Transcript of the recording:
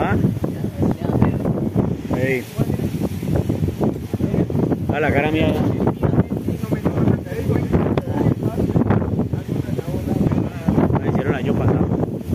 ¿Ah? A la cara mía.